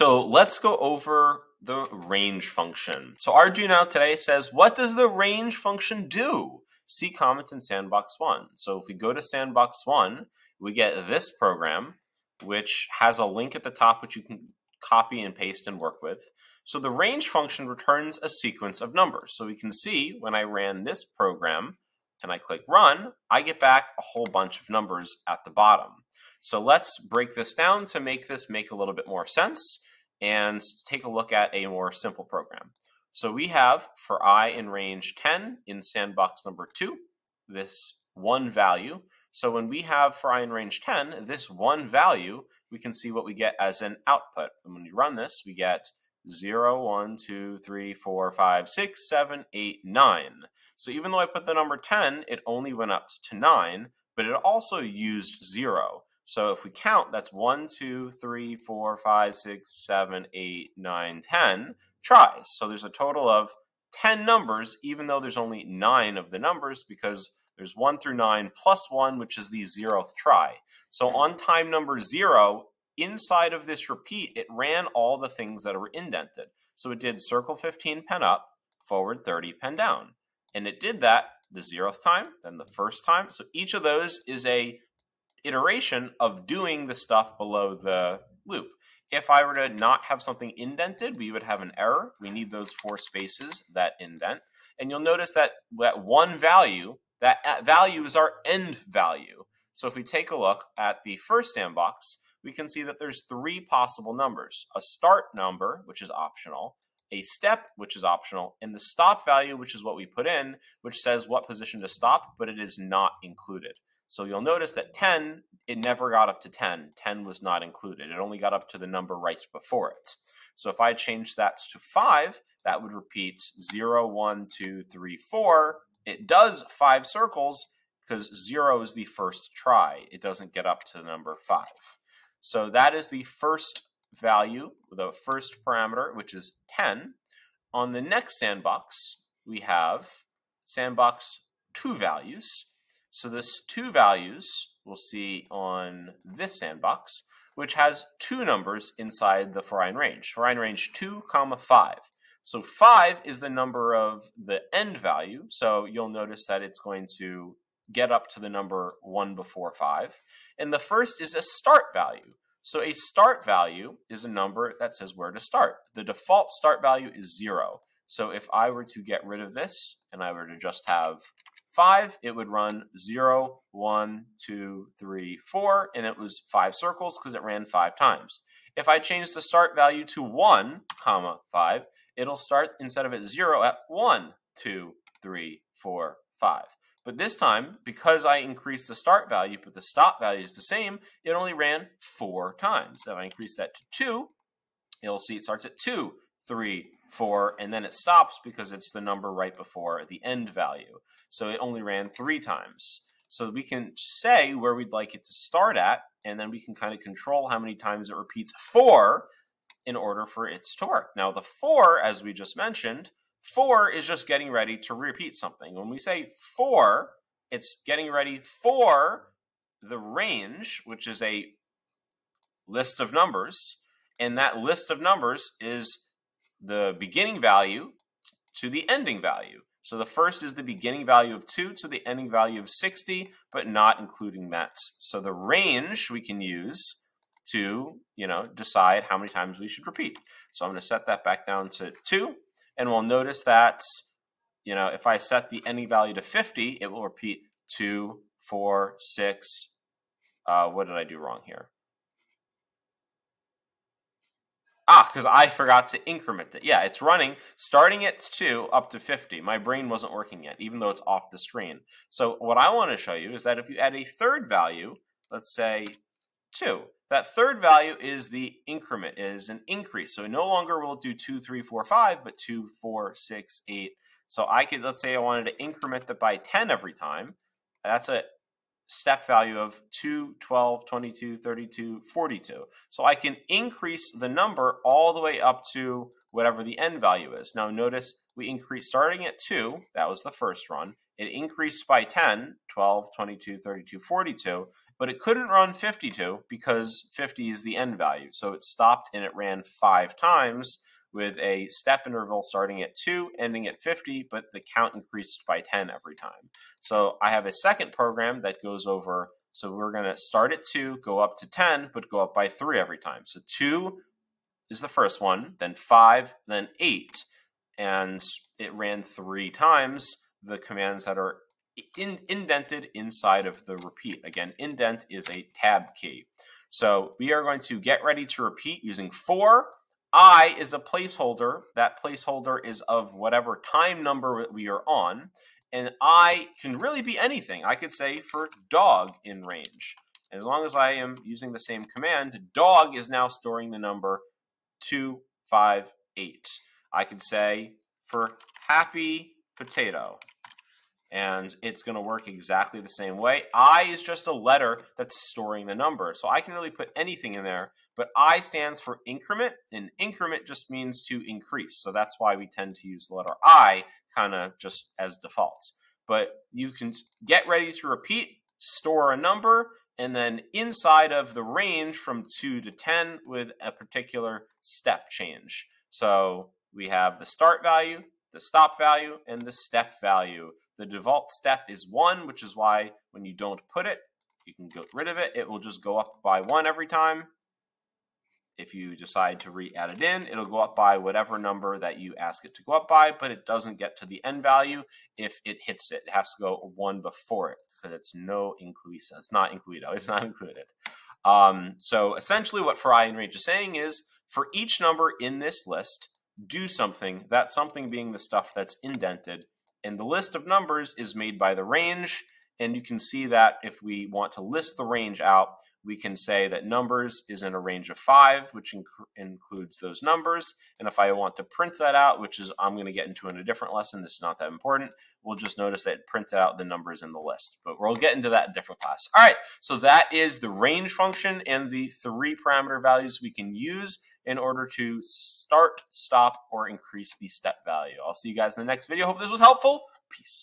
So let's go over the range function. So our Arduino today says, what does the range function do? See comment in Sandbox 1. So if we go to Sandbox 1, we get this program, which has a link at the top which you can copy and paste and work with. So the range function returns a sequence of numbers. So we can see when I ran this program and I click run, I get back a whole bunch of numbers at the bottom. So let's break this down to make this make a little bit more sense and take a look at a more simple program. So we have for i in range 10 in sandbox number 2, this one value. So when we have for i in range 10, this one value, we can see what we get as an output. And when you run this, we get 0, 1, 2, 3, 4, 5, 6, 7, 8, 9. So even though I put the number 10, it only went up to 9, but it also used 0. So if we count, that's 1, 2, 3, 4, 5, 6, 7, 8, 9, 10 tries. So there's a total of 10 numbers, even though there's only 9 of the numbers, because there's 1 through 9 plus 1, which is the zeroth try. So on time number 0, inside of this repeat, it ran all the things that are indented. So it did circle 15 pen up, forward 30 pen down. And it did that the zeroth time, then the first time. So each of those is a iteration of doing the stuff below the loop. If I were to not have something indented, we would have an error. We need those four spaces that indent. And you'll notice that that one value, that uh, value is our end value. So if we take a look at the first sandbox, we can see that there's three possible numbers. A start number, which is optional, a step, which is optional, and the stop value, which is what we put in, which says what position to stop, but it is not included. So you'll notice that 10, it never got up to 10. 10 was not included. It only got up to the number right before it. So if I change that to 5, that would repeat 0, 1, 2, 3, 4. It does 5 circles because 0 is the first try. It doesn't get up to the number 5. So that is the first value, the first parameter, which is 10. On the next sandbox, we have sandbox 2 values. So this two values we'll see on this sandbox, which has two numbers inside the for-in range. For-in range 2 comma 5. So 5 is the number of the end value. So you'll notice that it's going to get up to the number 1 before 5. And the first is a start value. So a start value is a number that says where to start. The default start value is 0. So if I were to get rid of this and I were to just have 5, it would run 0, 1, 2, 3, 4, and it was 5 circles because it ran 5 times. If I change the start value to 1, comma 5, it'll start instead of at 0 at 1, 2, 3, 4, 5. But this time, because I increased the start value, but the stop value is the same, it only ran 4 times. So if I increase that to 2, you'll see it starts at two, three, four, and then it stops because it's the number right before the end value. So it only ran three times. So we can say where we'd like it to start at, and then we can kind of control how many times it repeats for in order for its to work. Now the 4, as we just mentioned, for is just getting ready to repeat something. When we say for, it's getting ready for the range, which is a list of numbers, and that list of numbers is the beginning value to the ending value. So the first is the beginning value of 2 to the ending value of 60, but not including that. So the range we can use to, you know, decide how many times we should repeat. So I'm going to set that back down to 2, and we'll notice that, you know, if I set the ending value to 50, it will repeat 2, 4, 6, uh, what did I do wrong here? Ah, because I forgot to increment it. Yeah, it's running, starting at 2 up to 50. My brain wasn't working yet, even though it's off the screen. So what I want to show you is that if you add a third value, let's say 2, that third value is the increment, is an increase. So no longer will it do 2, 3, 4, 5, but 2, 4, 6, 8. So I could, let's say I wanted to increment that by 10 every time. That's a step value of 2, 12, 22, 32, 42. So I can increase the number all the way up to whatever the end value is. Now notice we increased starting at 2, that was the first run. It increased by 10, 12, 22, 32, 42, but it couldn't run 52 because 50 is the end value. So it stopped and it ran five times with a step interval starting at 2, ending at 50, but the count increased by 10 every time. So I have a second program that goes over, so we're going to start at 2, go up to 10, but go up by 3 every time. So 2 is the first one, then 5, then 8, and it ran 3 times the commands that are in, indented inside of the repeat. Again, indent is a tab key. So we are going to get ready to repeat using for, I is a placeholder. That placeholder is of whatever time number we are on. And I can really be anything. I could say for dog in range. As long as I am using the same command, dog is now storing the number 258. I could say for happy potato and it's going to work exactly the same way. I is just a letter that's storing the number. So I can really put anything in there, but I stands for increment, and increment just means to increase. So that's why we tend to use the letter I kind of just as default. But you can get ready to repeat, store a number, and then inside of the range from 2 to 10 with a particular step change. So we have the start value, the stop value, and the step value. The default step is 1, which is why when you don't put it, you can get rid of it. It will just go up by 1 every time. If you decide to re-add it in, it'll go up by whatever number that you ask it to go up by, but it doesn't get to the end value if it hits it. It has to go 1 before it because it's no incluisa. It's not incluido. It's not included. Um, so essentially what for i in range is saying is for each number in this list, do something, that something being the stuff that's indented, and the list of numbers is made by the range. And you can see that if we want to list the range out, we can say that numbers is in a range of five, which inc includes those numbers. And if I want to print that out, which is I'm going to get into in a different lesson, this is not that important, we'll just notice that it printed out the numbers in the list. But we'll get into that in a different class. All right, so that is the range function and the three parameter values we can use in order to start, stop, or increase the step value. I'll see you guys in the next video. Hope this was helpful. Peace.